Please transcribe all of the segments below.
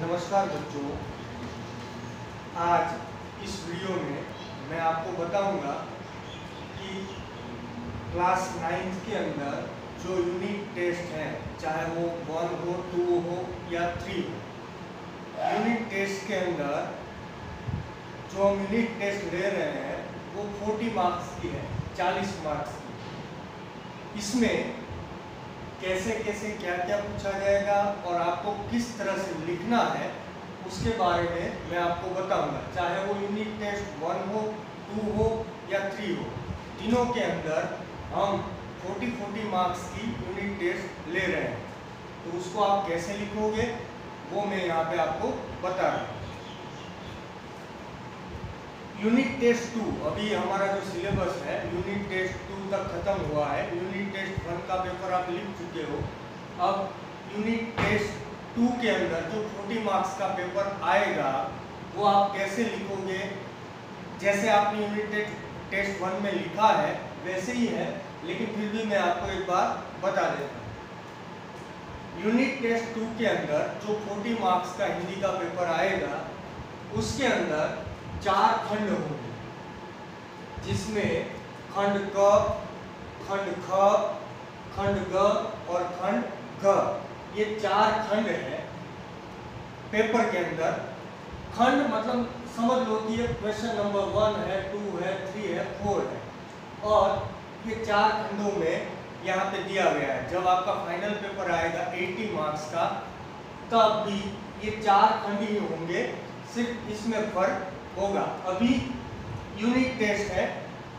नमस्कार बच्चों। आज इस वीडियो में मैं आपको बताऊँगा कि क्लास नाइन्थ के अंदर जो यूनिट टेस्ट है, चाहे वो वन हो टू हो या थ्री हो यूनिट टेस्ट के अंदर जो हम यूनिट टेस्ट ले रहे हैं, वो 40 मार्क्स की है 40 मार्क्स की। इसमें कैसे कैसे क्या क्या पूछा जाएगा और आपको किस तरह से लिखना है, उसके बारे में मैं आपको बताऊँगा। चाहे वो यूनिट टेस्ट वन हो, टू हो या थ्री हो तीनों के अंदर हम 40 40 मार्क्स की यूनिट टेस्ट ले रहे हैं। तो उसको आप कैसे लिखोगे, वो मैं यहाँ पे आपको बता रहा हूँ। यूनिट टेस्ट टू अभी हमारा जो सिलेबस है यूनिट टेस्ट टू तक खत्म हुआ है। यूनिट टेस्ट वन का पेपर आप लिख चुके हो। अब यूनिट टेस्ट टू के अंदर जो 40 मार्क्स का पेपर आएगा, वो आप कैसे लिखोगे? जैसे आपने यूनिट टेस्ट वन में लिखा है, वैसे ही है, लेकिन फिर भी मैं आपको एक बार बता देता हूँ। यूनिट टेस्ट टू के अंदर जो 40 मार्क्स का हिंदी का पेपर आएगा, उसके अंदर चार खंड होंगे, जिसमें खंड क, खंड ख, खंड ग और खंड घ ये चार खंड है पेपर के अंदर। खंड मतलब समझ लो कि ये क्वेश्चन नंबर वन है टू है थ्री है फोर है। और ये चार खंडों में यहाँ पे दिया गया है। जब आपका फाइनल पेपर आएगा 80 मार्क्स का, तब भी ये चार खंड ही होंगे। सिर्फ़ इसमें फ़र्क होगा। अभी यूनिट टेस्ट है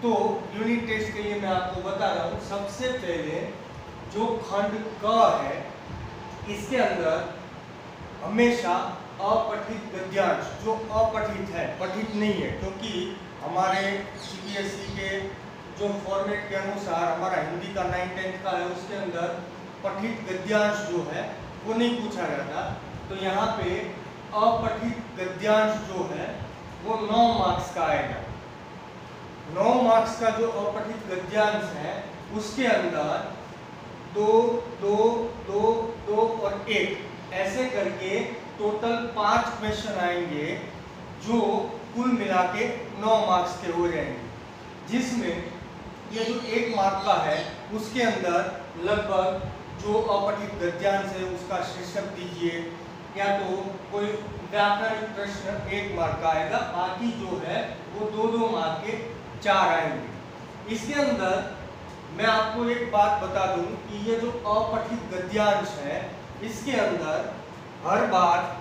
तो यूनिट टेस्ट के लिए मैं आपको बता रहा हूँ, सबसे पहले जो खंड क है, इसके अंदर हमेशा अपठित गद्यांश, जो अपठित है, पठित नहीं है, क्योंकि हमारे सीबीएसई के जो फॉर्मेट के अनुसार हमारा हिंदी का नाइन टेंथ का है, उसके अंदर पठित गद्यांश जो है, वो नहीं पूछा जाता। तो यहाँ पे अपठित गद्यांश जो है वो नौ मार्क्स का आएगा। नौ मार्क्स का जो अपठित गद्यांश है, उसके अंदर दो दो दो दो और एक, ऐसे करके टोटल पाँच क्वेश्चन आएँगे जो कुल मिला के नौ मार्क्स के हो जाएँगे। जिसमें ये जो एक मार्क का है, उसके अंदर लगभग जो अपठित गद्यांश है, उसका शीर्षक दीजिए या तो कोई व्याकरण प्रश्न एक मार्क का आएगा, बाकी जो है, वो दो दो मार्क के चार आएँगे। इसके अंदर मैं आपको एक बात बता दूँ कि ये जो अपठित गद्यांश है, इसके अंदर हर बार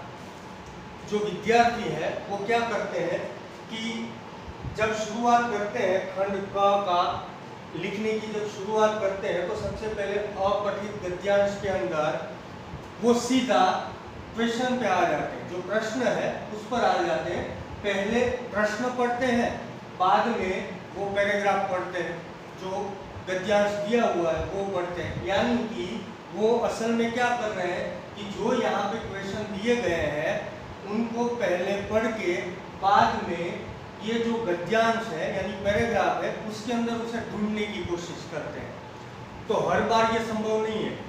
जो विद्यार्थी है, वो क्या करते हैं कि जब शुरुआत करते हैं, खंड क का लिखने की जब शुरुआत करते हैं तो सबसे पहले अपठित गद्यांश के अंदर वो सीधा क्वेश्चन पे आ जाते हैं। जो प्रश्न है, उस पर आ जाते हैं। पहले प्रश्न पढ़ते हैं, बाद में वो पैराग्राफ पढ़ते हैं। जो गद्यांश दिया हुआ है, वो पढ़ते हैं। यानी कि वो असल में क्या कर रहे हैं कि जो यहाँ पे क्वेश्चन दिए गए हैं, उनको पहले पढ़ के बाद में ये जो गद्यांश है, यानी पैराग्राफ है, उसके अंदर उसे ढूँढने की कोशिश करते हैं। तो हर बार ये संभव नहीं है।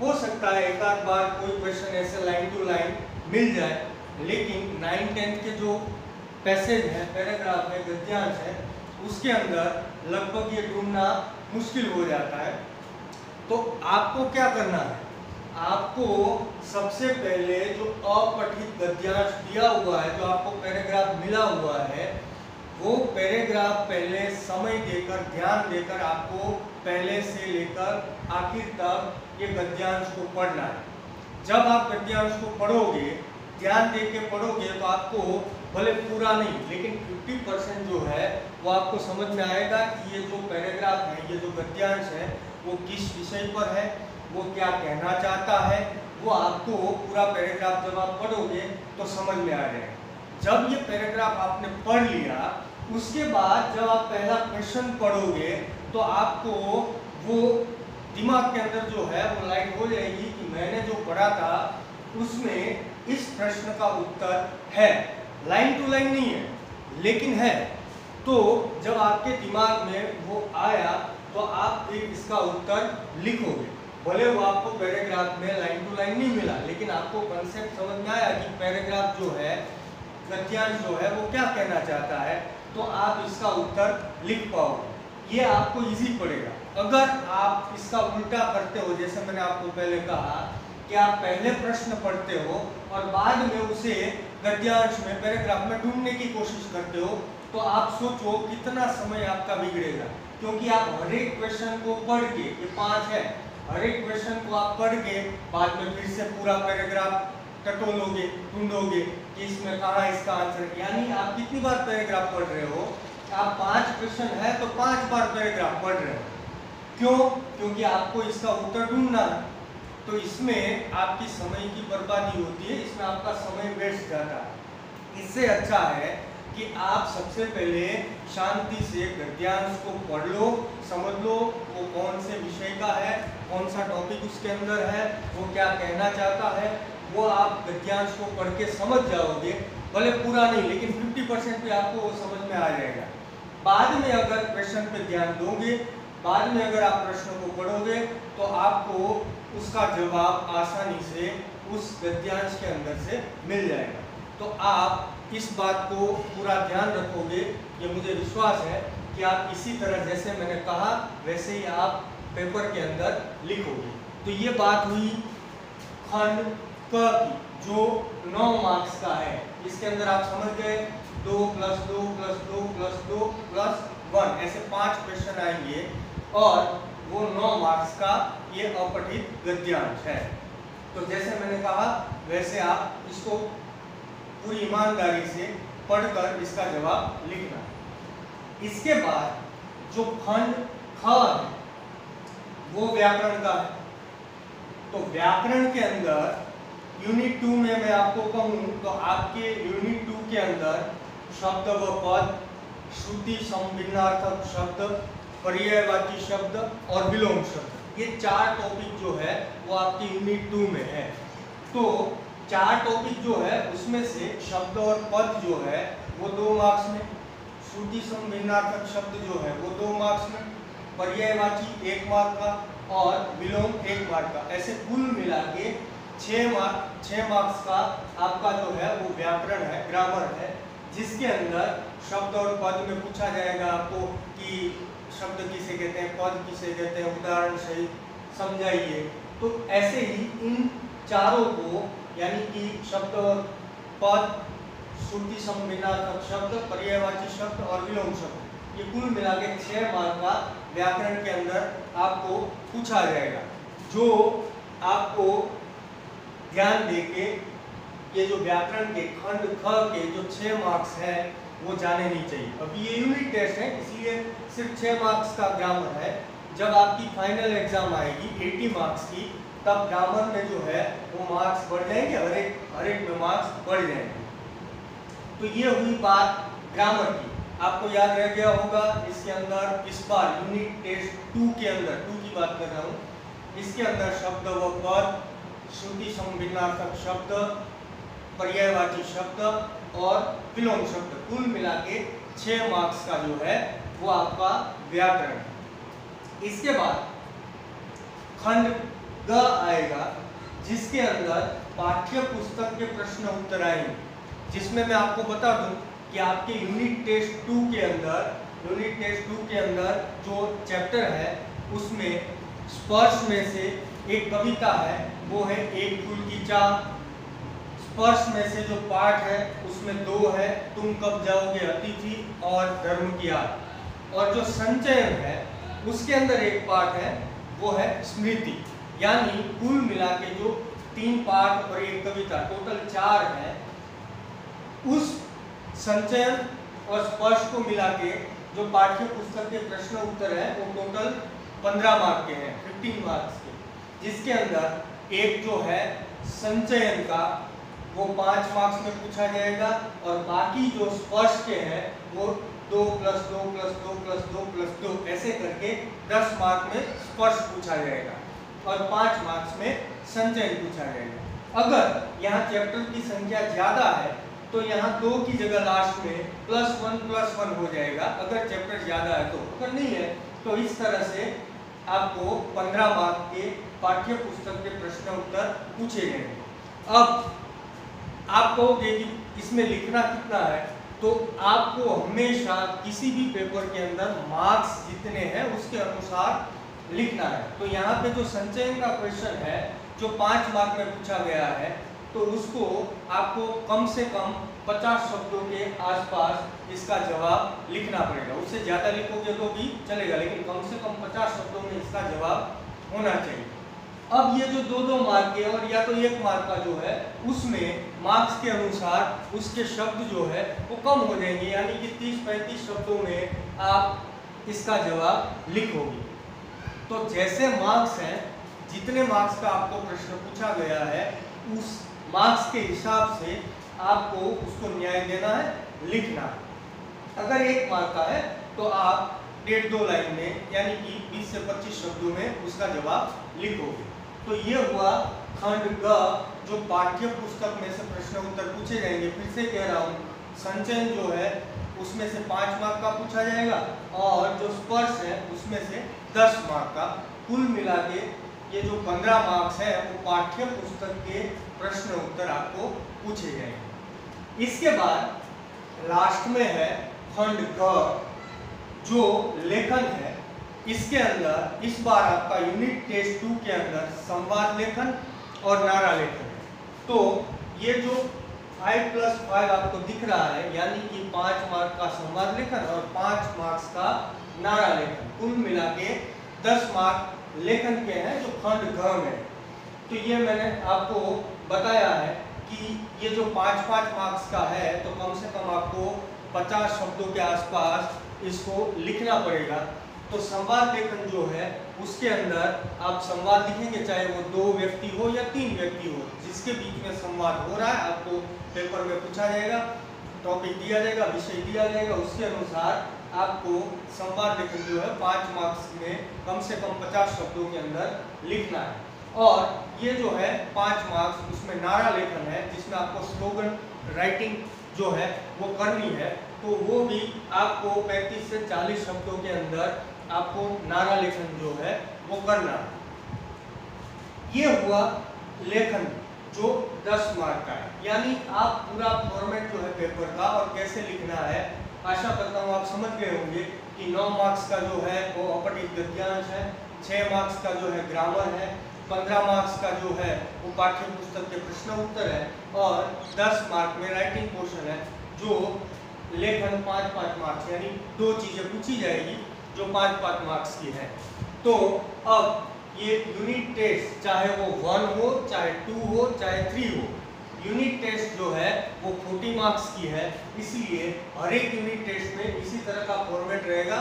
हो सकता है एक आध बार कोई क्वेश्चन ऐसे लाइन टू लाइन मिल जाए, लेकिन नाइन टेंथ के जो पैसेज है पैराग्राफ है, गद्यांश है, उसके अंदर लगभग ये ढूंढना मुश्किल हो जाता है। तो आपको क्या करना है? आपको सबसे पहले जो अपठित गद्यांश दिया हुआ है, जो आपको पैराग्राफ मिला हुआ है, वो पैराग्राफ पहले समय देकर, ध्यान देकर आपको पहले से लेकर आखिर तक ये गद्यांश को पढ़ना है। जब आप गद्यांश को पढ़ोगे, ध्यान दे के पढ़ोगे तो आपको भले पूरा नहीं, लेकिन 50 परसेंट जो है, वो आपको समझ में आएगा कि ये जो पैराग्राफ है, ये जो गद्यांश है, वो किस विषय पर है, वो क्या कहना चाहता है, वो आपको पूरा पैराग्राफ जब आप पढ़ोगे तो समझ में आ जाएगा। जब ये पैराग्राफ आपने पढ़ लिया, उसके बाद जब आप पहला क्वेश्चन पढ़ोगे तो आपको वो दिमाग के अंदर जो है, वो लाइट हो जाएगी कि मैंने जो पढ़ा था, उसमें इस प्रश्न का उत्तर है। लाइन टू लाइन नहीं है, लेकिन है। तो जब आपके दिमाग में वो आया तो आप फिर इसका उत्तर लिखोगे। भले वो आपको पैराग्राफ में लाइन टू लाइन नहीं मिला, लेकिन आपको कंसेप्ट समझ में आया कि पैराग्राफ जो है, गद्यांश जो है, वो क्या कहना चाहता है तो आप इसका उत्तर लिख पाओगे। ये आपको इजी पड़ेगा। अगर आप इसका उल्टा करते हो, जैसे मैंने आपको पहले कहा कि आप पहले प्रश्न पढ़ते हो और बाद में उसे गद्यांश में, पैराग्राफ में ढूँढने की कोशिश करते हो तो आप सोचो कितना समय आपका बिगड़ेगा। क्योंकि आप हर एक क्वेश्चन को पढ़ के, ये पाँच है, हर एक क्वेश्चन को आप पढ़ के बाद में फिर से पूरा पैराग्राफ टटोलोगे, ढूंढोगे कि इसमें कहा इसका आंसर यानी आप कितनी बार पैराग्राफ पढ़ रहे हो? आप पाँच क्वेश्चन है तो पाँच बार पैराग्राफ पढ़ रहे हो। क्यों? क्योंकि आपको इसका उत्तर ढूंढना है। तो इसमें आपकी समय की बर्बादी होती है, इसमें आपका समय वेस्ट जाता है। इससे अच्छा है कि आप सबसे पहले शांति से गद्यांश को पढ़ लो, समझ लो, वो कौन से विषय का है, कौन सा टॉपिक उसके अंदर है, वो क्या कहना चाहता है, वो आप गद्यांश को पढ़ के समझ जाओगे, भले पूरा नहीं लेकिन 50 परसेंट भी आपको वो समझ में आ जाएगा। बाद में अगर क्वेश्चन पे ध्यान दोगे बाद में अगर आप प्रश्न को पढ़ोगे तो आपको उसका जवाब आसानी से उस गद्यांश के अंदर से मिल जाएगा। तो आप इस बात को पूरा ध्यान रखोगे, ये मुझे विश्वास है कि आप इसी तरह जैसे मैंने कहा, वैसे ही आप पेपर के अंदर लिखोगे। तो ये बात हुई खंड क की, जो नौ मार्क्स का है। इसके अंदर आप समझ गए, दो प्लस दो प्लस दो प्लस दो प्लस वन, ऐसे पाँच क्वेश्चन आएँगे और वो नौ मार्क्स का ये अपठित गद्यांश है। तो जैसे मैंने कहा, वैसे आप इसको पूरी ईमानदारी से पढ़कर इसका जवाब लिखना। इसके बाद जो खंड ख है, वो व्याकरण का है। तो व्याकरण के अंदर यूनिट टू में मैं आपको कहूँ तो आपके यूनिट टू के अंदर शब्द व पद श्रुति संभिन्नार्थक शब्द, पर्यायवाची शब्द और विलोम शब्द। ये चार टॉपिक जो है, वो आपकी यूनिट टू में है। तो चार टॉपिक जो है, उसमें से शब्द और पद जो है, वो दो मार्क्स में। श्रुति संभिन्नार्थक शब्द जो है, वो दो मार्क्स में। पर्यायवाची एक मार्क का और विलोम एक मार्क का। ऐसे कुल मिला के छः मार्क छः मार्क्स का आपका जो है, वो व्याकरण है ग्रामर है। जिसके अंदर शब्द और पद में पूछा जाएगा आपको कि शब्द किसे कहते हैं, पद किसे कहते हैं, उदाहरण सही समझाइए। तो ऐसे ही इन चारों को, यानी कि शब्द और पद, श्रुति संविनात्मक शब्द, पर्यायवाची शब्द और विलोम शब्द, ये कुल मिला के छह मार्ग का व्याकरण के अंदर आपको पूछा जाएगा, जो आपको ध्यान देके ये जो व्याकरण के खंड ख के जो छह मार्क्स हैं, वो जाने नहीं चाहिए। अब ये यूनिट टेस्ट है, इसलिए सिर्फ़ छः मार्क्स का ग्रामर है। जब आपकी फाइनल एग्ज़ाम आएगी 80 मार्क्स की, तब ग्रामर में जो है, वो मार्क्स बढ़ जाएँगे, हर एक हर एक में मार्क्स बढ़ जाएँगे। तो ये हुई बात ग्रामर की। आपको याद रह गया होगा, इसके अंदर इस बार यूनिट टेस्ट टू के अंदर टू की बात कर रहा हूँ। इसके अंदर शब्द व पद, श्रुति संभिन्नार्थक शब्द पर्यायवाची शब्द और विलोम शब्द, कुल मिला के छह मार्क्स का जो है, वो आपका व्याकरण। इसके बाद खंड ग आएगा, जिसके अंदर पाठ्य पुस्तक के प्रश्न उत्तर आएँगे। जिसमें मैं आपको बता दूँ कि आपके यूनिट टेस्ट टू के अंदर यूनिट टेस्ट टू के अंदर जो चैप्टर है, उसमें स्पर्श में से एक कविता है, वो है एक फूल की चाह। स्पर्श में से जो पाठ है, उसमें दो है, तुम कब जाओगे अतिथि और धर्म की आग। और जो संचयन है, उसके अंदर एक पाठ है, वो है स्मृति। यानी कुल मिला के जो तीन पाठ और एक कविता, टोटल चार है, उस संचयन और स्पर्श को मिला के जो पाठ्य पुस्तक के प्रश्न उत्तर है, वो टोटल पंद्रह मार्क के हैं फिफ्टीन मार्क्स के। जिसके अंदर एक जो है, संचयन का वो पाँच मार्क्स में पूछा जाएगा और बाकी जो स्पर्श के हैं, वो दो प्लस दो प्लस दो प्लस दो प्लस दो, ऐसे करके दस मार्क में स्पर्श पूछा जाएगा और पाँच मार्क्स में संचयन पूछा जाएगा। अगर यहाँ चैप्टर की संख्या ज़्यादा है तो यहाँ दो की जगह लास्ट में प्लस वन प्लस वन हो जाएगा। अगर चैप्टर ज़्यादा है तो अगर नहीं है तो इस तरह से आपको पंद्रह मार्क के पाठ्य पुस्तक के प्रश्न उत्तर पूछे गए। अब आप कहोगे कि इसमें लिखना कितना है तो आपको हमेशा किसी भी पेपर के अंदर मार्क्स जितने हैं उसके अनुसार लिखना है। तो यहाँ पे जो संचयन का क्वेश्चन है, जो पाँच मार्क में पूछा गया है तो उसको आपको कम से कम 50 शब्दों के आसपास इसका जवाब लिखना पड़ेगा। उससे ज़्यादा लिखोगे तो भी चलेगा, लेकिन कम से कम 50 शब्दों में इसका जवाब होना चाहिए। अब ये जो दो दो मार्क के और या तो एक मार्क का जो है, उसमें मार्क्स के अनुसार उसके शब्द जो है, वो कम हो जाएँगे, यानी कि 30-35 शब्दों में आप इसका जवाब लिखोगे तो जैसे मार्क्स हैं, जितने मार्क्स का आपको प्रश्न पूछा गया है, उस मार्क्स के हिसाब से आपको उसको न्याय देना है, लिखना अगर एक मार्क का है तो आप डेढ़ दो लाइन में, यानी कि 20 से 25 शब्दों में उसका जवाब लिखोगे। तो ये हुआ खंड ग, जो पाठ्य पुस्तक में से प्रश्न उत्तर पूछे जाएँगे। फिर से कह रहा हूँ, संचयन जो है, उसमें से पाँच मार्क का पूछा जाएगा और जो स्पर्श है, उसमें से दस मार्क का। कुल मिला के ये जो पंद्रह मार्क्स है, वो पाठ्य पुस्तक के प्रश्न उत्तर आपको पूछे जाएँगे। इसके बाद लास्ट में है खंड ग। जो लेखन है, इसके अंदर, इस बार आपका यूनिट टेस्ट टू के अंदर संवाद लेखन और नारा लेखन। है तो ये जो फाइव प्लस फाइव आपको दिख रहा है, यानी कि पाँच मार्क का संवाद लेखन और पाँच मार्क्स का नारा लेखन। कुल मिला के दस मार्क लेखन के हैं, जो खंड घ में तो ये मैंने आपको बताया है कि ये जो पाँच पाँच मार्क्स का है तो कम से कम आपको पचास शब्दों के आसपास इसको लिखना पड़ेगा। तो संवाद लेखन जो है, उसके अंदर आप संवाद लिखेंगे, चाहे वो दो व्यक्ति हो या तीन व्यक्ति हो, जिसके बीच में संवाद हो रहा है, आपको पेपर में पूछा जाएगा, टॉपिक दिया जाएगा, विषय दिया जाएगा, उसके अनुसार आपको संवाद लेखन जो है, पाँच मार्क्स में कम से कम पचास शब्दों के अंदर लिखना है। और ये जो है, पाँच मार्क्स, उसमें नारा लेखन है, जिसमें आपको स्लोगन, राइटिंग जो है, वो करनी है। तो वो भी आपको 35 से 40 शब्दों के अंदर आपको नारा लेखन जो है, वो करना। ये हुआ लेखन जो 10 मार्क का है। यानी आप पूरा फॉर्मेट जो है पेपर का और कैसे लिखना है, आशा करता हूँ आप समझ गए होंगे कि 9 मार्क्स का जो है, वो अपटित गद्यांश है 6 मार्क्स का जो है ग्रामर है 15 मार्क्स का जो है, वो पाठ्य पुस्तक के प्रश्न उत्तर है, और 10 मार्क में राइटिंग पोर्शन है, जो लेखन पाँच पाँच मार्क्स, यानी दो चीज़ें पूछी जाएगी जो पाँच पाँच मार्क्स की है। तो अब ये यूनिट टेस्ट चाहे वो वन हो, चाहे टू हो, चाहे थ्री हो यूनिट टेस्ट जो है, वो फोर्टी मार्क्स की है। इसलिए हर एक यूनिट टेस्ट में इसी तरह का फॉर्मेट रहेगा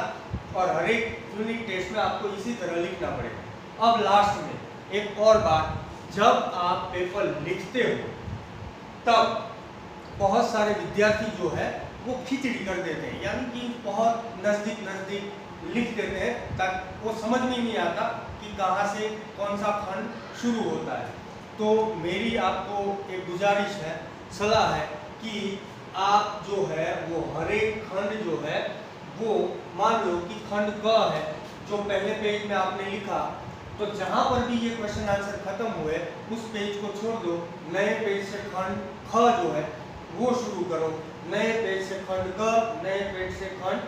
और हर एक यूनिट टेस्ट में आपको इसी तरह लिखना पड़ेगा। अब लास्ट में एक और बात, जब आप पेपर लिखते हो, तब बहुत सारे विद्यार्थी जो है वो खिचड़ी कर देते हैं, यानी कि बहुत नज़दीक नज़दीक लिख देते हैं, ताकि वो समझ में नहीं आता कि कहाँ से कौन सा खंड शुरू होता है। तो मेरी आपको एक गुजारिश है, सलाह है कि आप जो है, वो हर एक खंड जो है, वो मान लो कि खंड क है, जो पहले पेज में आपने लिखा तो जहाँ पर भी ये क्वेश्चन आंसर खत्म हुए, उस पेज को छोड़ दो, नए पेज से खंड ख जो है वो शुरू करो। नए पेज से खंड ग, नए पेज से खंड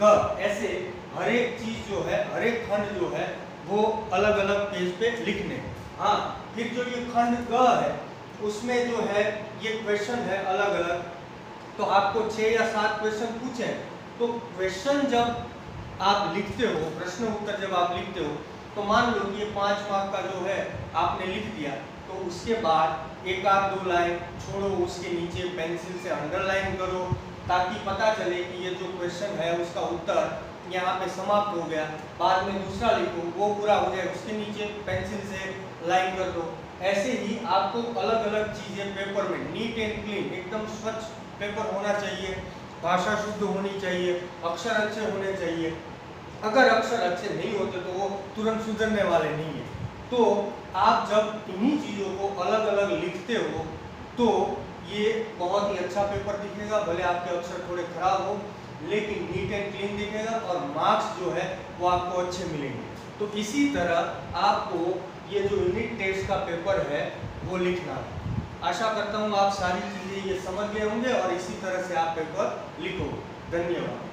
ग। ऐसे हर एक चीज़ जो है हर एक खंड जो है, वो अलग अलग पेज पे लिखने। हाँ फिर जो ये खंड ग है, उसमें जो है, ये क्वेश्चन है अलग अलग तो आपको छः या सात क्वेश्चन पूछे तो क्वेश्चन जब आप लिखते हो, प्रश्न उत्तर जब आप लिखते हो तो मान लो कि ये पाँच मार्क का जो है, आपने लिख दिया। तो उसके बाद एक आध दो लाइन छोड़ो, उसके नीचे पेंसिल से अंडरलाइन करो, ताकि पता चले कि ये जो क्वेश्चन है, उसका उत्तर यहाँ पे समाप्त हो गया। बाद में दूसरा लिखो, वो पूरा हो जाए, उसके नीचे पेंसिल से लाइन कर दो। ऐसे ही आपको अलग अलग चीज़ें पेपर में नीट एंड क्लीन एकदम स्वच्छ पेपर होना चाहिए। भाषा शुद्ध होनी चाहिए, अक्षर अच्छे होने चाहिए। अगर अक्षर अच्छे नहीं होते तो वो तुरंत सुधरने वाले नहीं है। तो आप जब इन्हीं चीज़ों को अलग अलग लिखते हो तो ये बहुत ही अच्छा पेपर दिखेगा, भले आपके अक्षर थोड़े खराब हो, लेकिन नीट एंड क्लीन दिखेगा और मार्क्स जो है वो आपको अच्छे मिलेंगे। तो इसी तरह आपको ये जो यूनिट टेस्ट का पेपर है, वो लिखना है। आशा करता हूँ आप सारी चीज़ें ये समझ गए होंगे और इसी तरह से आप पेपर लिखो धन्यवाद।